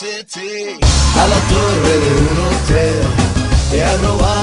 A la torre de un hotel, te ha robado.